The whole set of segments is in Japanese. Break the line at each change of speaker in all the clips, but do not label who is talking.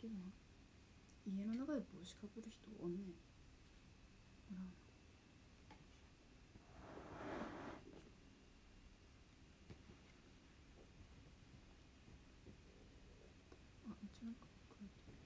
けど家の中で帽子かぶる人おんねんほらあうちなんか書いてる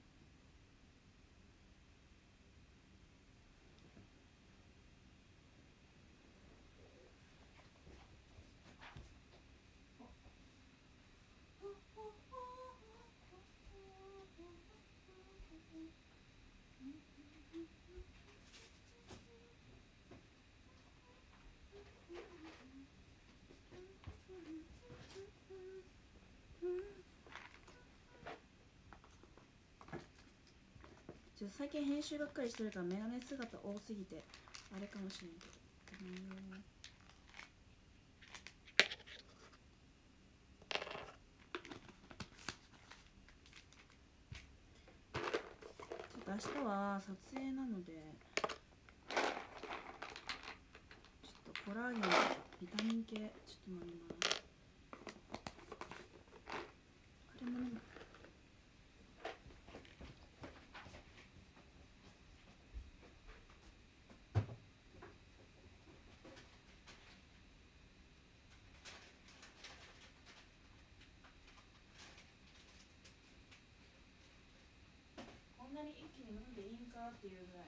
ちょっと最近編集ばっかりしてるからメガネ姿多すぎてあれかもしれんけど。うんちょっと明日は撮影なのでちょっとコラーゲンとビタミン系ちょっと飲みます。あれも飲むこんなに一気に飲んっていうぐらい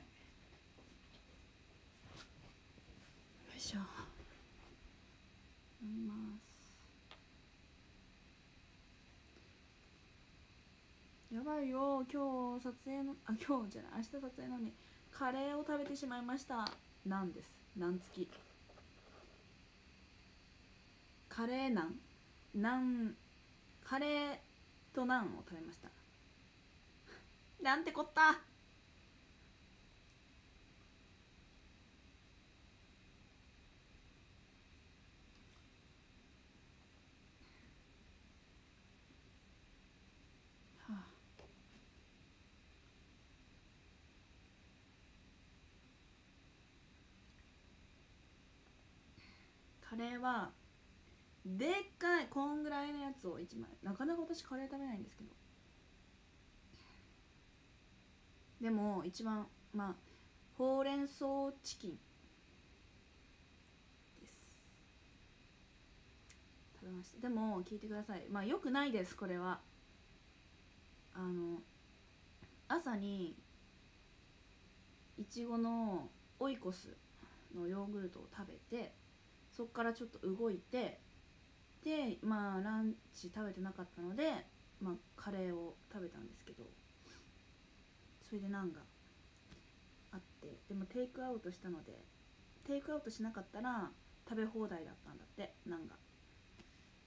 よいしょ。飲みます。やばいよ。今日撮影のあ今日じゃない。明日撮影のにカレーを食べてしまいました。なんです。なんつき。カレーナンナンカレーとナンを食べました。なんてこった。レーはでっかいこんぐらいのやつを1枚。なかなか私カレー食べないんですけど。でも一番まあほうれん草チキン。です。食べました。でも聞いてください。まあよくないですこれは。あの朝にいちごのオイコスのヨーグルトを食べてそこからちょっと動いてでまあランチ食べてなかったので、まあ、カレーを食べたんですけどそれでナンがあってでもテイクアウトしたのでテイクアウトしなかったら食べ放題だったんだってナンが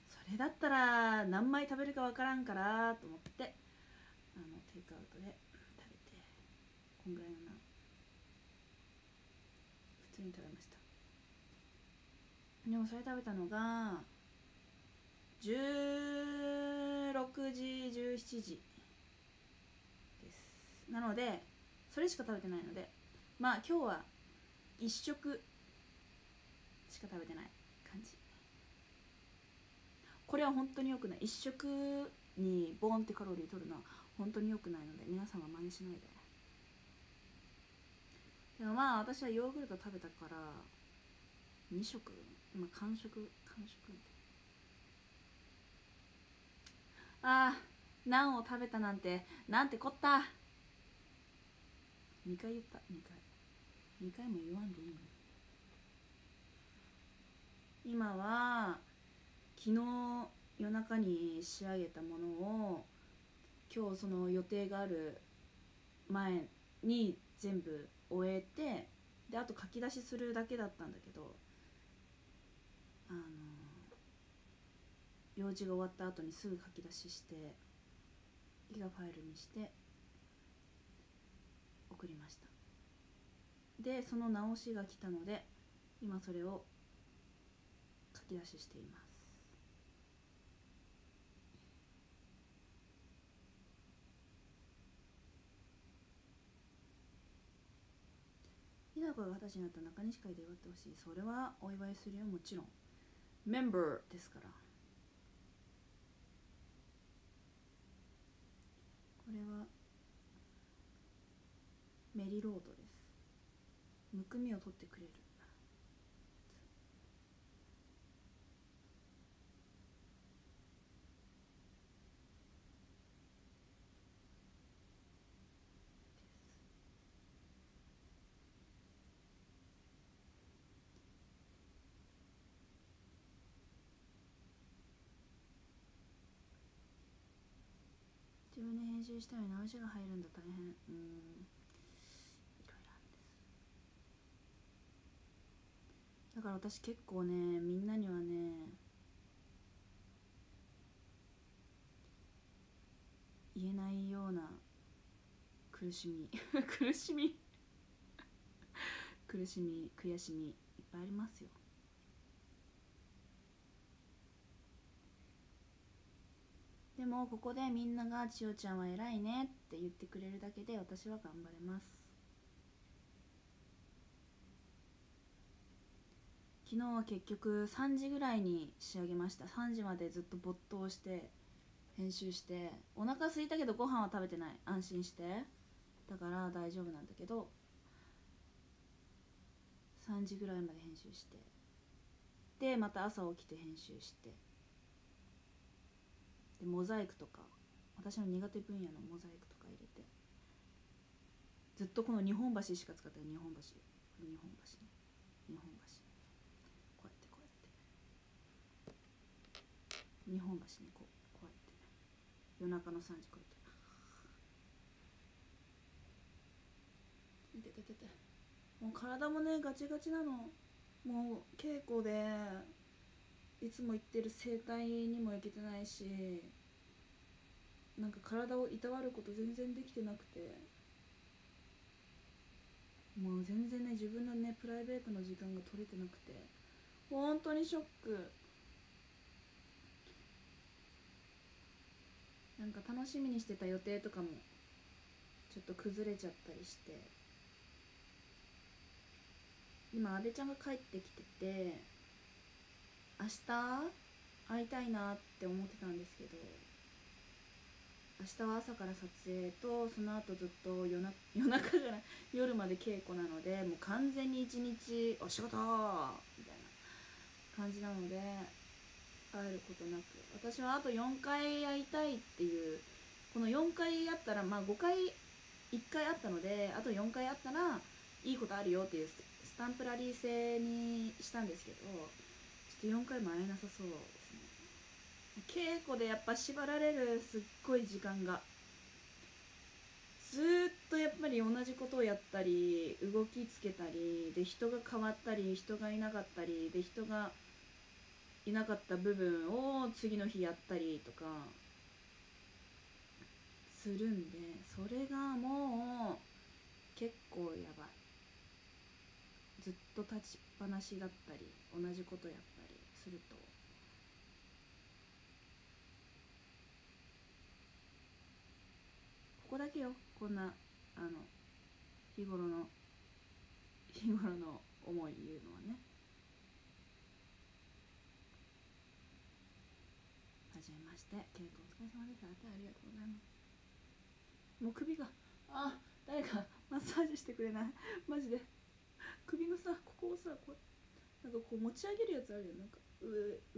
それだったら何枚食べるかわからんからと思ってあのテイクアウトで食べてこんぐらいのナン普通に食べました。でもそれ食べたのが16時17時です。なのでそれしか食べてないのでまあ今日は1食しか食べてない感じ。これは本当に良くない。1食にボーンってカロリー取るのは本当に良くないので皆さんは真似しないで。でもまあ私はヨーグルト食べたから2食？まあ完食完食みたいなあナンを食べたなんてなんてこった。2回言った。2回。2回も言わんでいいの。今は昨日夜中に仕上げたものを今日その予定がある前に全部終えてであと書き出しするだけだったんだけど。あの用事が終わった後にすぐ書き出ししてギガファイルにして送りました。でその直しが来たので今それを書き出ししています。ひなこが二十歳になった中西会で祝ってほしい。それはお祝いするよもちろん。メンバーですから。これはメリロードです。むくみを取ってくれる。したのに直しが入るんだ。大変。うん。いろいろあるんです。だから私結構ねみんなにはね言えないような苦しみ 苦しみ苦しみ悔しみいっぱいありますよ。でもここでみんなが「千代ちゃんは偉いね」って言ってくれるだけで私は頑張れます。昨日は結局3時ぐらいに仕上げました。3時までずっと没頭して編集してお腹空いたけどご飯は食べてない。安心して。だから大丈夫なんだけど3時ぐらいまで編集して。でまた朝起きて編集して。でモザイクとか私の苦手分野のモザイクとか入れてずっとこの日本橋しか使ってない日本橋。日本橋ね。日本橋。こうやってこうやって。日本橋ねこうこうやって。夜中の3時こうやって。いてててて。もう体もねガチガチなの。もう稽古でいつも行ってる整体にも行けてないしなんか体をいたわること全然できてなくてもう全然ね自分のねプライベートの時間が取れてなくて本当にショック。なんか楽しみにしてた予定とかもちょっと崩れちゃったりして。今阿部ちゃんが帰ってきてて明日会いたいなって思ってたんですけど明日は朝から撮影とその後ずっと夜な 夜中じゃない夜まで稽古なのでもう完全に一日お仕事みたいな感じなので会えることなく私はあと4回会いたいっていうこの4回あったらまあ5回1回あったのであと4回あったらいいことあるよっていうスタンプラリー制にしたんですけどと4回も会えなさそうですね。稽古でやっぱ縛られるすっごい時間が。ずっとやっぱり同じことをやったり動きつけたりで人が変わったり人がいなかったりで人がいなかった部分を次の日やったりとかするんでそれがもう結構やばい。ずっと立ちっぱなしだったり同じことやったすると。ここだけよ。こんなあの日頃の 日頃の思い言うのはね。はじめまして。稽古お疲れ様ですありがとうございます。もう首があ誰かマッサージしてくれない？マジで首のさここをさこうなんかこう持ち上げるやつあるよ。なんか上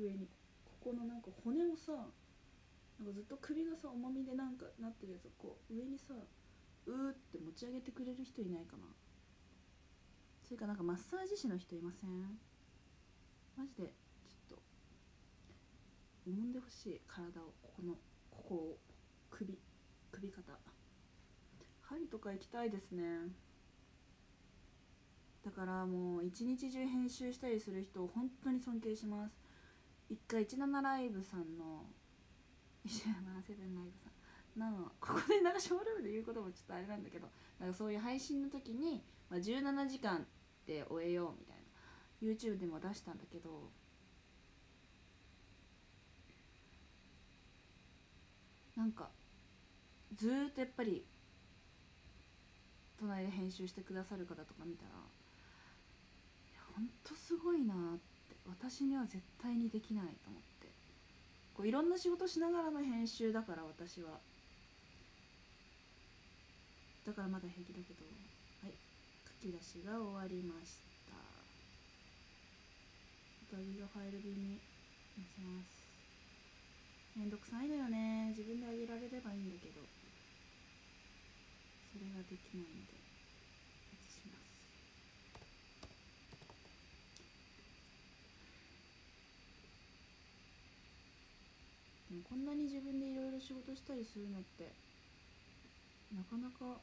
上に。ここのなんか骨をさなんかずっと首がさ重みでなんかなってるやつをこう上にさうーって持ち上げてくれる人いないかな。それかなんかマッサージ師の人いません？マジでちょっと揉んでほしい。体を。ここのここを首首肩。針とか行きたいですね。だからもう一日中編集したりする人を本当に尊敬します。一回17ライブさんの17セブンライブさんなのここでなんかショールームで言うこともちょっとあれなんだけどなんかそういう配信の時に、まあ、17時間で終えようみたいな。YouTube でも出したんだけどなんかずっとやっぱり隣で編集してくださる方とか見たらほんとすごいなって私には絶対にできないと思って。こういろんな仕事しながらの編集だから私は。だからまだ平気だけどはい。書き出しが終わりました。歌ぎがファイル便に載せます。めんどくさいのよね。自分であげられればいいんだけど。それができないので移しますこんなに自分でいろいろ仕事したりするのってなかなか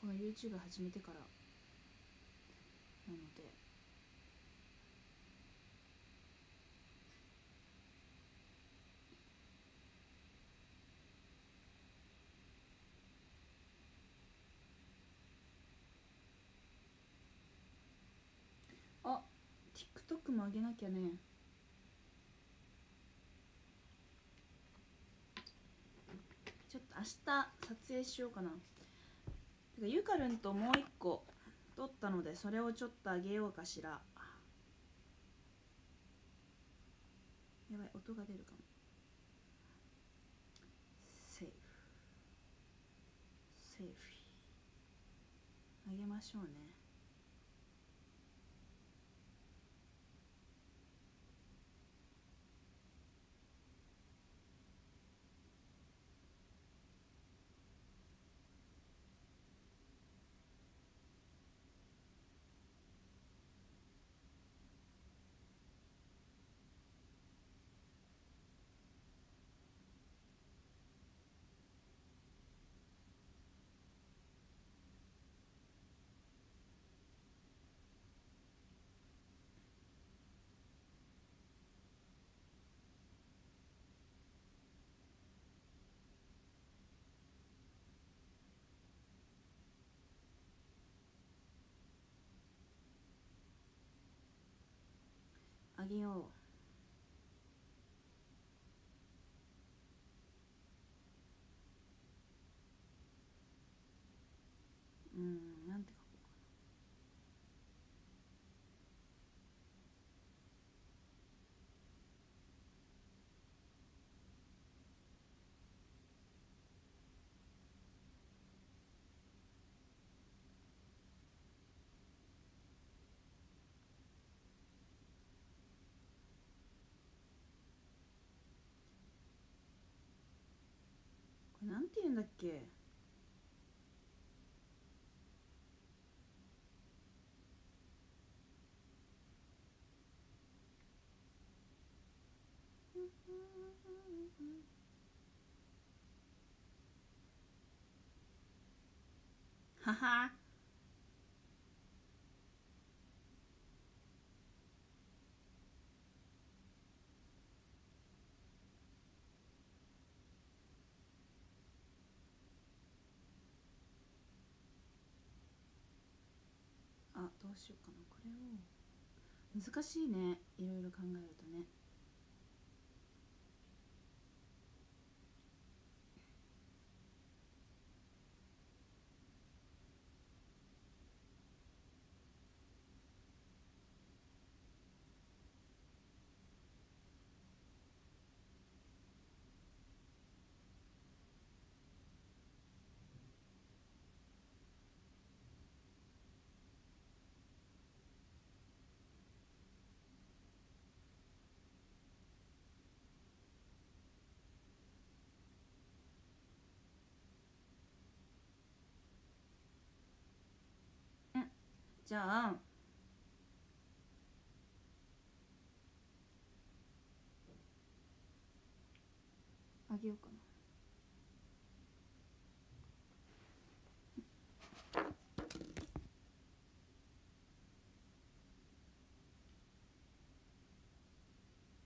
この YouTube 始めてからなのであ TikTok も上げなきゃねちょっと明日撮影しようかな。かゆかるんともう一個撮ったのでそれをちょっとあげようかしら。やばい音が出るかも。セーフ。セーフ。あげましょうね。あげよううんなんて書こうかこれなんて言うんだっけ？ははあどうしようかな。これを難しいね。いろいろ考えるとね。じゃああげようか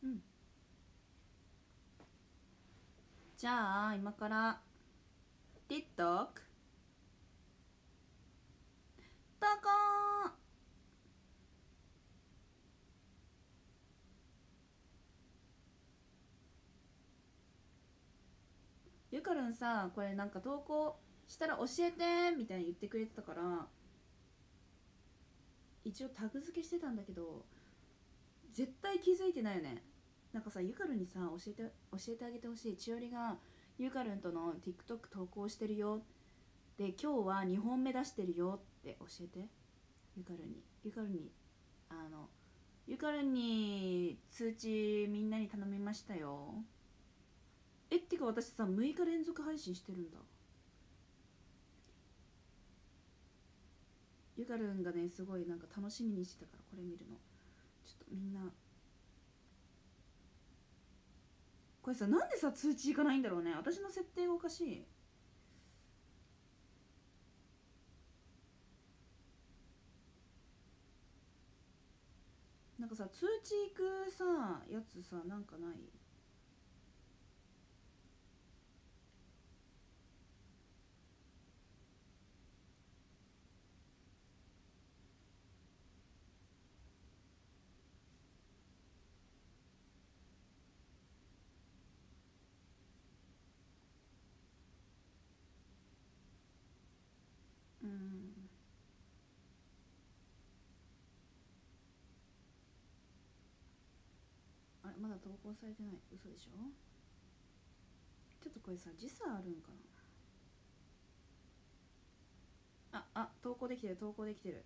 な。うん。じゃあ今から TikTok 投稿るんさこれなんか投稿したら教えてみたいに言ってくれてたから一応タグ付けしてたんだけど絶対気づいてないよね。なんかさゆかるんにさ教えて教えてあげてほしい。千織がゆかるんとの TikTok 投稿してるよ。で今日は2本目出してるよ。って教えて。ゆかるんに。ゆかるんにあのゆかるんに通知みんなに頼みましたよ。えってか私さ6日連続配信してるんだ。ゆかるんがねすごいなんか楽しみにしてたからこれ見るの。ちょっとみんな。これさなんでさ通知いかないんだろうね。私の設定がおかしい。なんかさ通知いくさやつさなんかない？まだ投稿されてない。嘘でしょ？ちょっとこれさ時差あるんかな？ああ投稿できてる投稿できてる。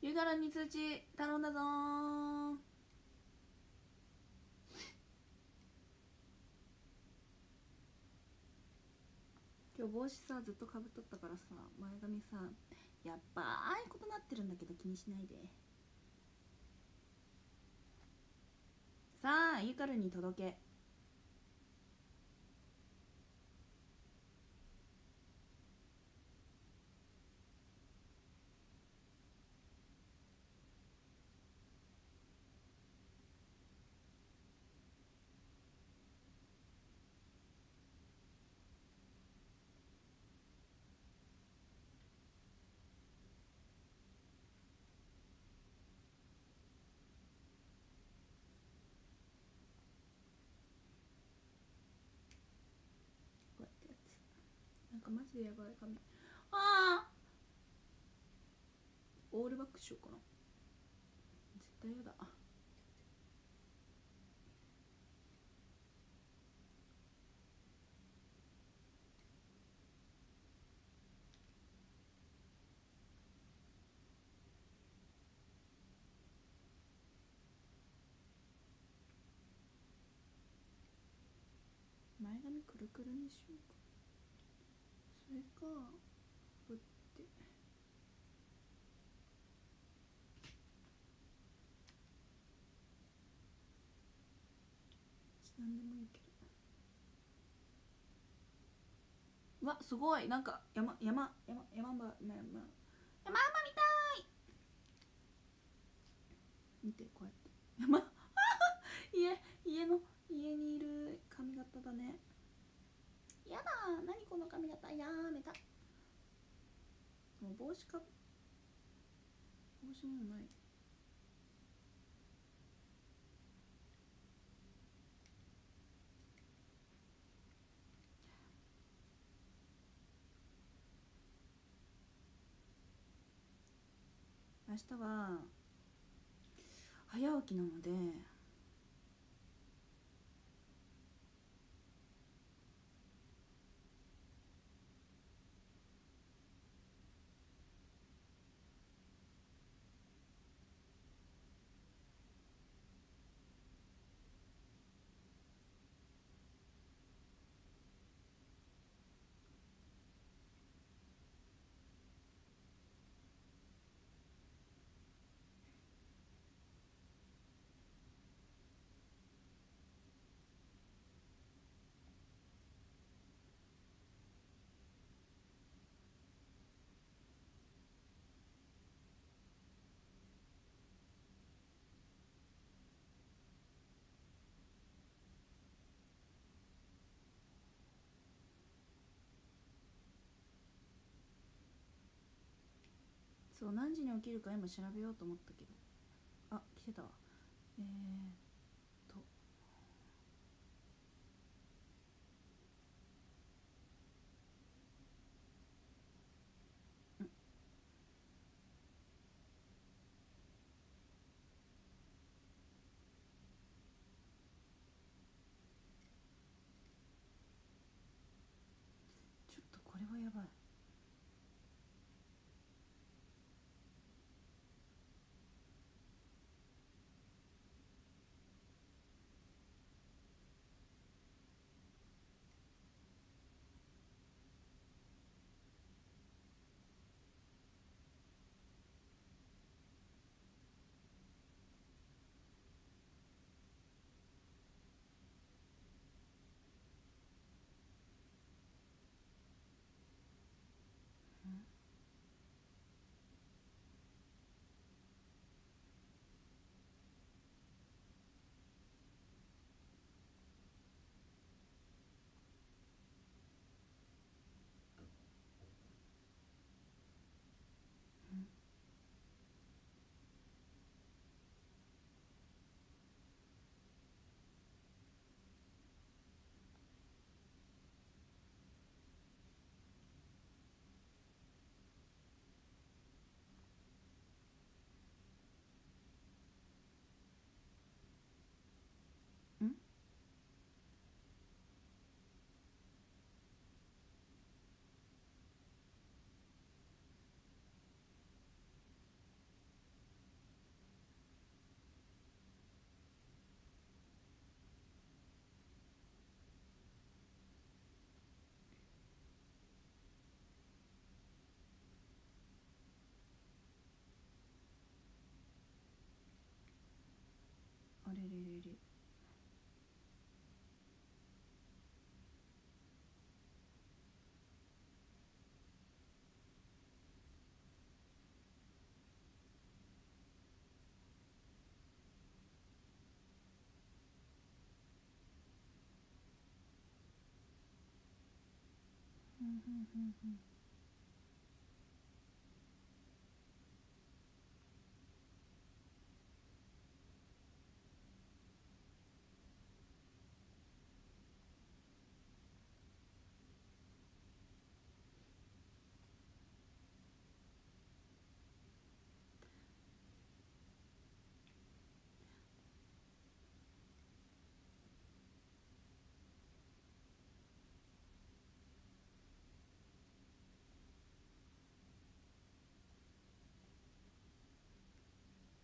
ゆがらに通知頼んだぞ今日帽子さずっとかぶっとったからさ前髪さやっぱああいうことなってるんだけど気にしないで。さあゆかるに届け。かマジでやばい髪ああオールバックしようかな。絶対やだ。前髪くるくるにしようか。それかこって何でもいいけど。わすごい。なんか山山山山場山山山場みたい見てこうやって山家家の家にいる髪型だねやだ何この髪型やめた。もう帽子か。帽子もない。明日は早起きなのでと何時に起きるか今調べようと思ったけど。あ来てたわ。えー、っフフフ。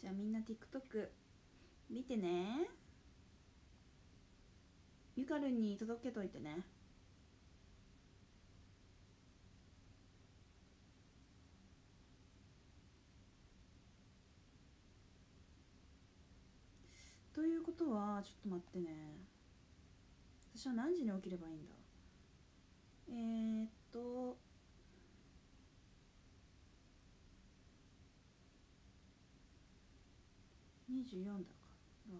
じゃあみんな TikTok 見てね。ゆかるんに届けといてね。ということはちょっと待ってね。私は何時に起きればいいんだ？えー、っと24だから。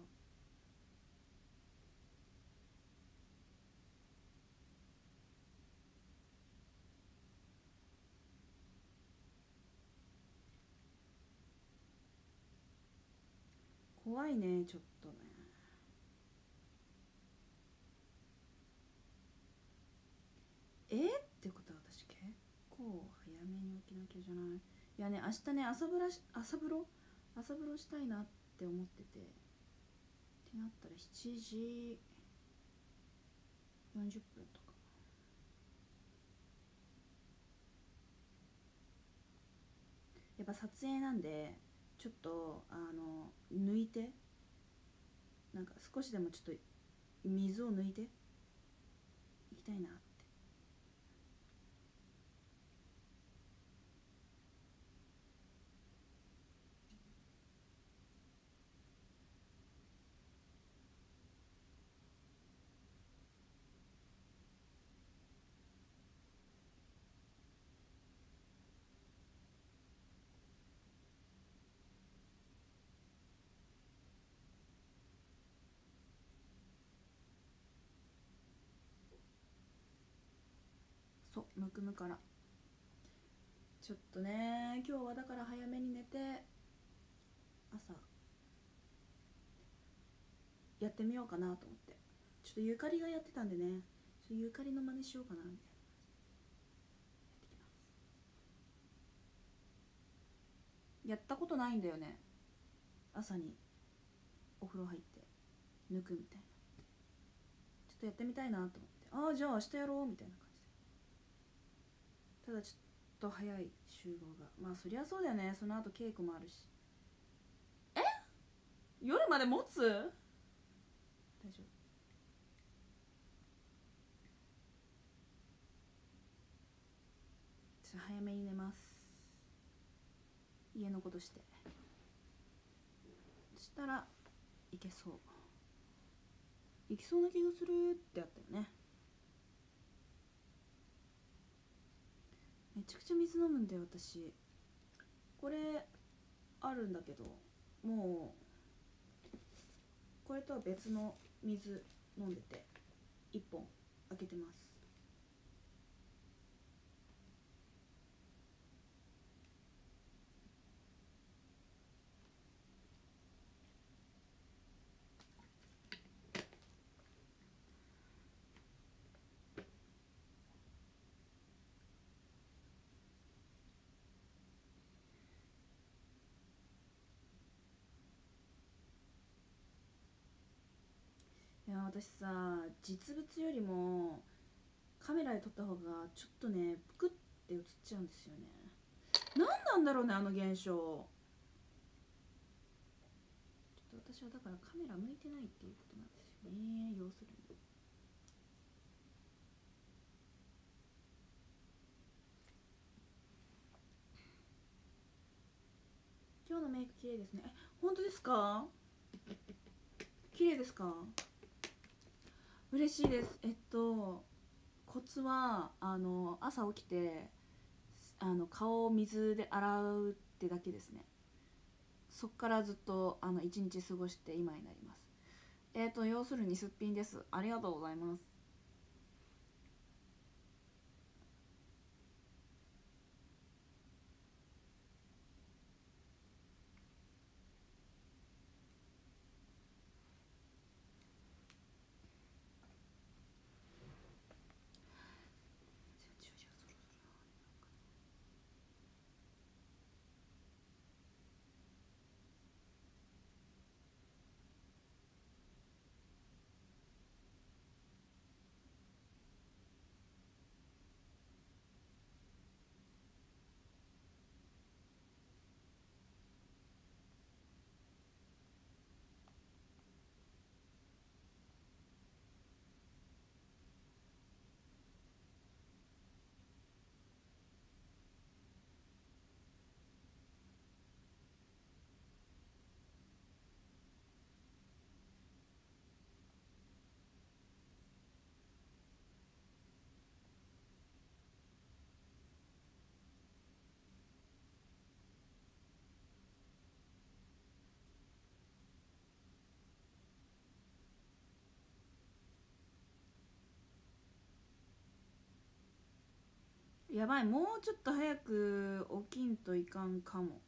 怖いねちょっとね。えってことは私結構早めに起きなきゃじゃない？いやね明日ね朝風呂朝風呂朝風呂したいなってって思ってて。ってなったら7時40分とか。やっぱ撮影なんでちょっとあの抜いて。なんか少しでもちょっと水を抜いて。いきたいな。ってそうむくむから。ちょっとね今日はだから早めに寝て朝やってみようかなと思って。ちょっとゆかりがやってたんでねちょゆかりの真似しようかなみたいな。やったことないんだよね。朝にお風呂入って抜くみたいな。ちょっとやってみたいなと思って。ああじゃあ明日やろうみたいな感じ。ただちょっと早い集合が。まあそりゃそうだよね。その後稽古もあるし。え？夜まで持つ？大丈夫。ちょっと早めに寝ます。家のことして。そしたらいけそう。いきそうな気がするってあったよねめちゃくちゃ水飲むんだよ私。これあるんだけどもうこれとは別の水飲んでて1本開けてますいや私さ実物よりもカメラで撮った方がちょっとねぷくって映っちゃうんですよね。何なんだろうねあの現象。ちょっと私はだからカメラ向いてないっていうことなんですよね。要するに。今日のメイク綺麗ですね。え本当ですか？綺麗ですか？嬉しいです。えっとコツはあの朝起きてあの顔を水で洗うってだけですね。そっからずっとあの一日過ごして今になります。えっ、と要するにすっぴんです。ありがとうございます。やばいもうちょっと早く起きんといかんかも。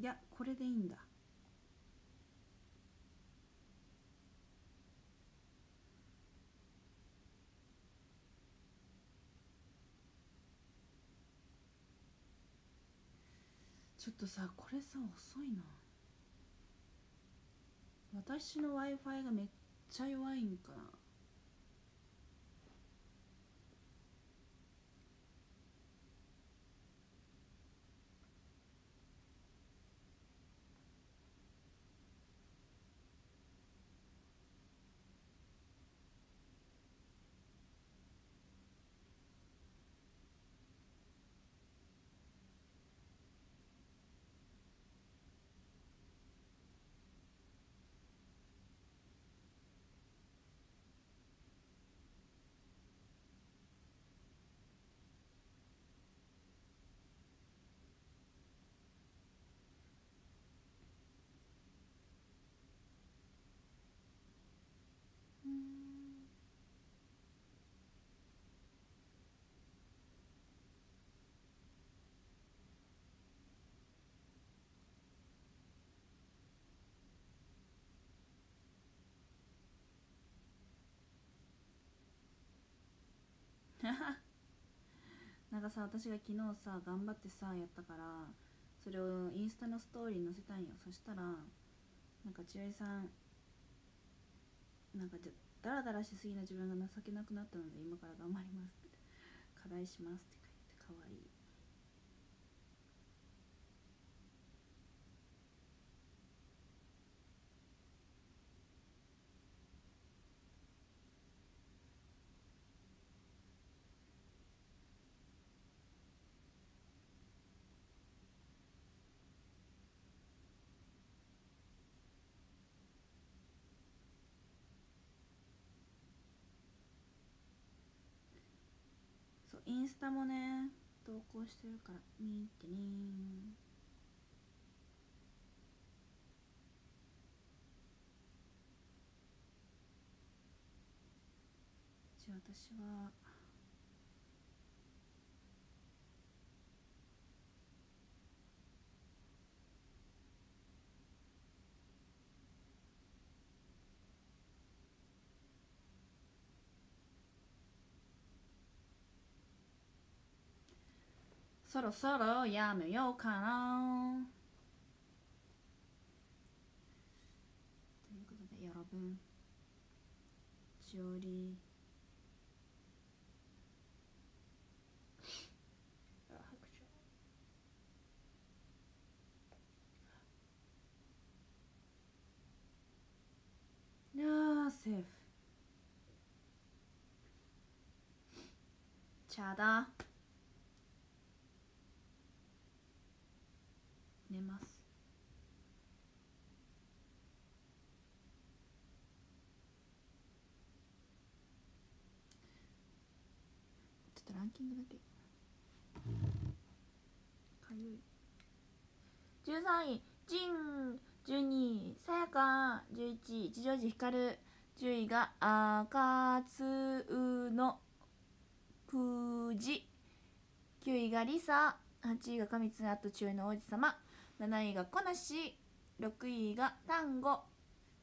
いやこれでいいんだ。ちょっとさこれさ遅いな。私の w i f i がめっちゃ弱いんかなうんさ私が昨日さ頑張ってさやったからそれをインスタのストーリーに載せたんよ。そしたらなんか千代さんなんかじゃダラダラしすぎな自分が情けなくなったので今から頑張りますって。課題しますって書いてかわいいそうインスタもね投稿してるから見てねじゃあ私はそろそろやめようかなということで여러분しおりあ拍手 야, 세프. 자다. 寝ます。ちょっとランキングだけ。かゆい。13位。ジン。12位。さやか。11位。一乗寺光10位が赤。津の。くじ。9位がリサ。8位が上津あと中の王子様。7位がこなし6位が単語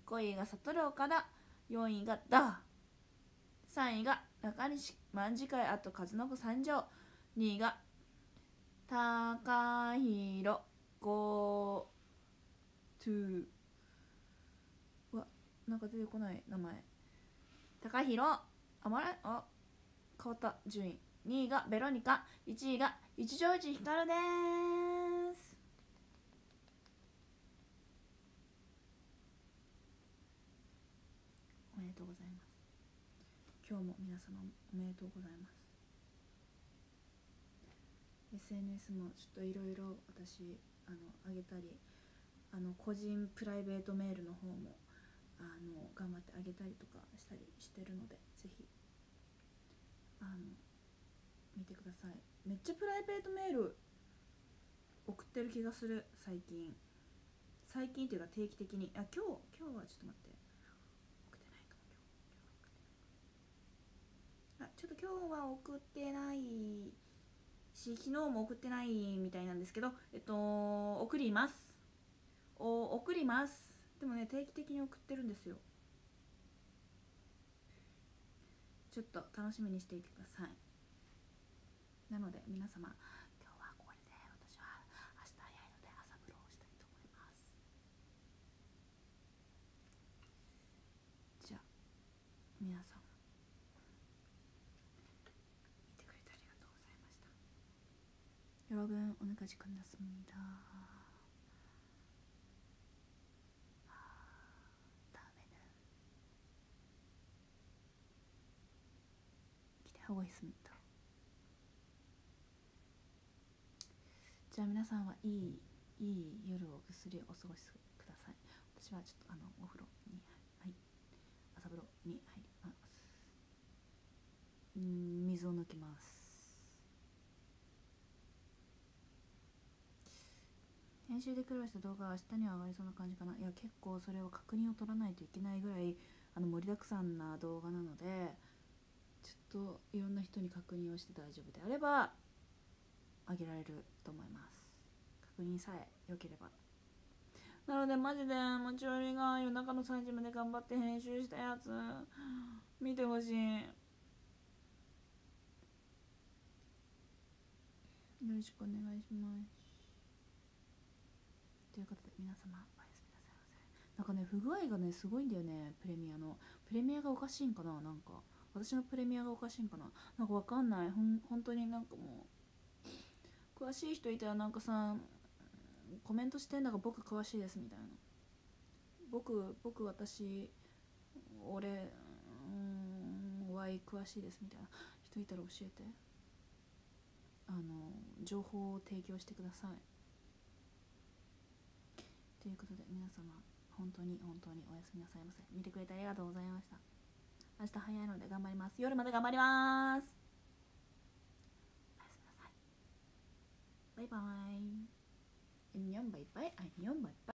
5位が悟岡田4位がダ3位が中西卍会あと数の子三条。2位が高弘ゴートゥうわなんか出てこない名前。高弘あまれあ変わった。順位。2位がベロニカ1位が一乗寺光ですおめでとうございます今日も皆様おめでとうございます。SNS もちょっといろいろ私あの上げたりあの個人プライベートメールの方もあの頑張ってあげたりとかしたりしてるのでぜひあの見てください。めっちゃプライベートメール送ってる気がする最近。最近っていうか定期的に。あ今日今日はちょっと待って送ってないかも今日あちょっと今日は送ってないし昨日も送ってないみたいなんですけどえっと送ります。お送ります。でもね定期的に送ってるんですよ。ちょっと楽しみにしていてください。なので皆様今日はこれで私は明日早いので朝風呂をしたいと思います。じゃ皆さん見てくれてありがとうございました 여러분 오늘까지 끝났습니다. 다음에는 기대하고 있습니다. じゃあ皆さんはいいいい夜をぐっすりお過ごしください。私はちょっとあのお風呂にはい朝風呂に入ります。うん水を抜きます。 編集で苦労した動画は明日には上がりそうな感じかな。いや結構それを確認を取らないといけないぐらいあの盛りだくさんな動画なのでちょっといろんな人に確認をして大丈夫であれば上げられると思います。確認さえ良ければ。なのでマジで持ち寄りが夜中の3時まで頑張って編集したやつ見てほしい。よろしくお願いします。皆様おやすみなさいませ。なんかね不具合がねすごいんだよねプレミアの。プレミアがおかしいんかななんか。私のプレミアがおかしいんかな。なんかわかんない。ほん本当になんかもう詳しい人いたらなんかさコメントしてんだが僕詳しいですみたいな。僕僕私俺うんワイ詳しいですみたいな。人いたら教えて。あの情報を提供してください。ということで皆様本当に本当におやすみなさいませ。見てくれてありがとうございました。明日早いので頑張ります。夜まで頑張ります。おやすみなさい。バイバイ。えいっぱい。あいっぱい。